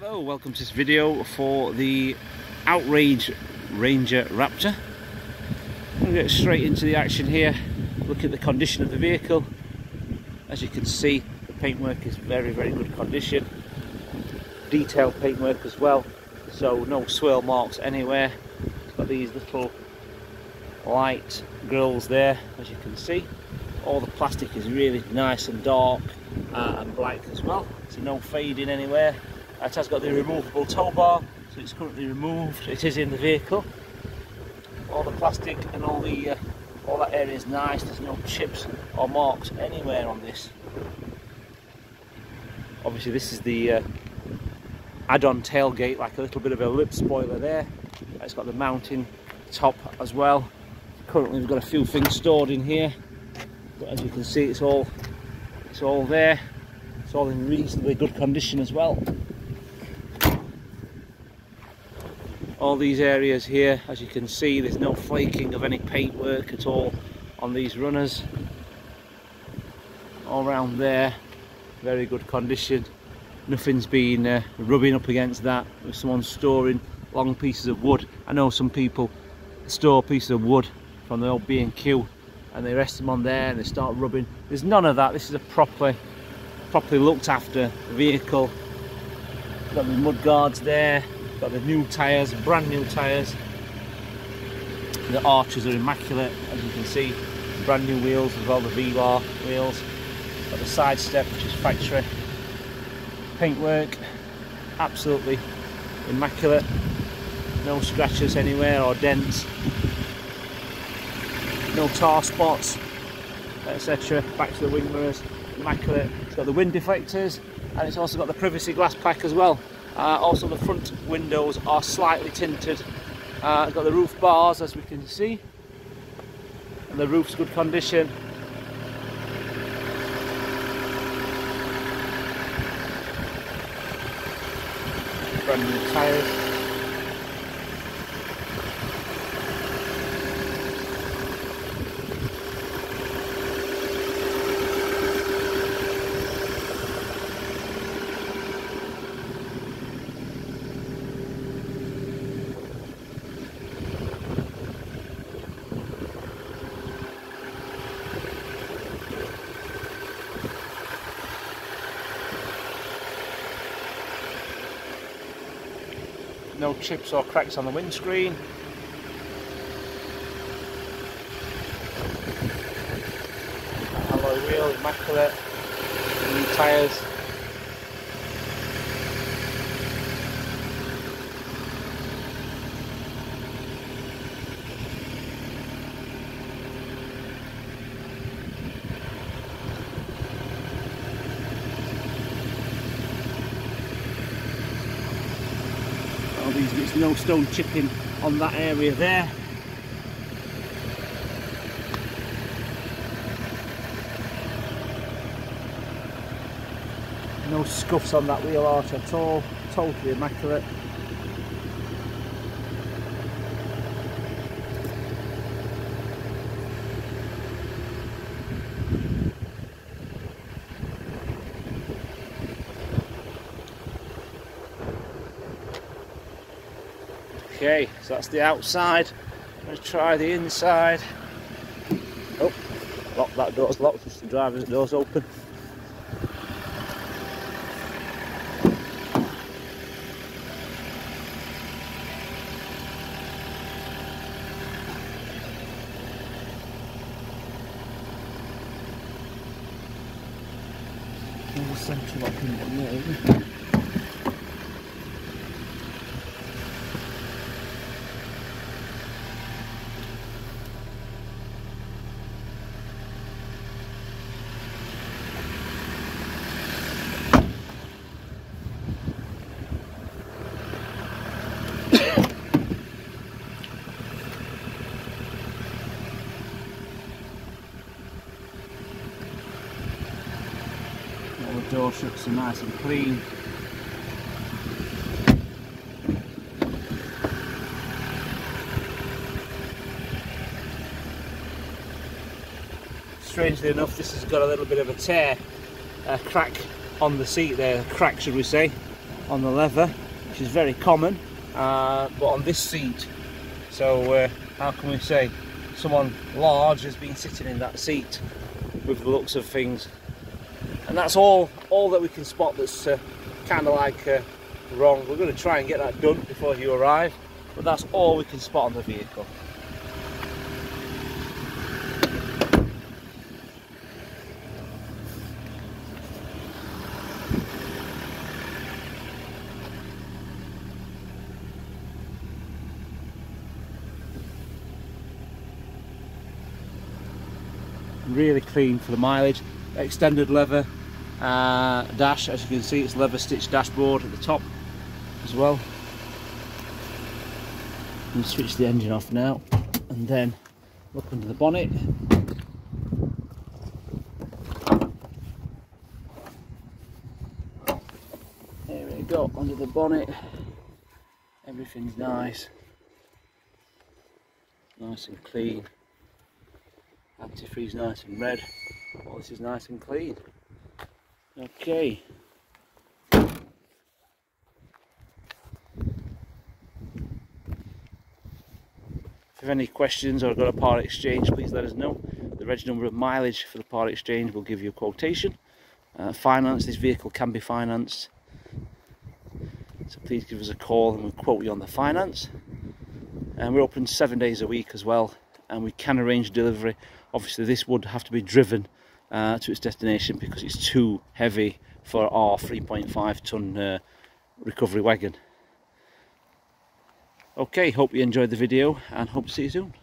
Hello, welcome to this video for the Outrage Ranger Raptor. I'm going to get straight into the action here, look at the condition of the vehicle. As you can see, the paintwork is very, very good condition. Detailed paintwork as well, so no swirl marks anywhere. It's got these little light grills there, as you can see. All the plastic is really nice and dark uh, and black as well, so no fading anywhere. It has got the removable tow bar, so it's currently removed. It is in the vehicle. All the plastic and all the uh, all that area is nice. There's no chips or marks anywhere on this. Obviously, this is the uh, add-on tailgate, like a little bit of a lip spoiler there. It's got the Mountain Top as well. Currently, we've got a few things stored in here, but as you can see, it's all it's all there. It's all in reasonably good condition as well. All these areas here. As you can see there's no flaking of any paintwork at all on these runners. All around there very good condition. Nothing's been uh, rubbing up against that. If someone's storing long pieces of wood. I know some people store pieces of wood from the old B&Q and they rest them on there and they start rubbing. There's none of that. This is a properly properly looked after vehicle. Got the mud guards there Got the new tyres, brand new tyres. The arches are immaculate, as you can see. Brand new wheels as well, the V-Bar wheels. Got the side step, which is factory. Paintwork, absolutely immaculate. No scratches anywhere or dents. No tar spots, etc. Back to the wing mirrors, immaculate. It's got the wind deflectors and it's also got the privacy glass pack as well. Uh, also the front windows are slightly tinted. Uh, got the roof bars as we can see. And the roof's good condition. Brand new tyres. No chips or cracks on the windscreen. Alloy wheel, immaculate, new tyres. There's no stone chipping on that area there. No scuffs on that wheel arch at all. Totally immaculate Okay, so that's the outside. Let's try the inside. Oh, lock that door's locked, just the driver's door's open. central locking one All the are nice and clean. Strangely enough this has got a little bit of a tear, a crack on the seat there, a crack should we say. on the leather, which is very common, uh, but on this seat. So uh, how can we say someone large has been sitting in that seat with the looks of things. And that's all, all that we can spot that's uh, kind of like uh, wrong. We're going to try and get that done before you arrive, but that's all we can spot on the vehicle. really clean for the mileage extended leather uh, dash as you can see it's leather stitched dashboard at the top as well. And switch the engine off now and then look under the bonnet. There we go under the bonnet. Everything's nice. Nice and clean. Antifreeze nice and red. All this is nice and clean. Okay. If any questions or got a part exchange, please let us know. The reg number of mileage for the part exchange will give you a quotation. Uh, finance, this vehicle can be financed. So please give us a call and we'll quote you on the finance. And we're open seven days a week as well and we can arrange delivery. Obviously this would have to be driven uh, to its destination because it's too heavy for our 3.5 ton uh, recovery wagon. Okay, hope you enjoyed the video and hope to see you soon.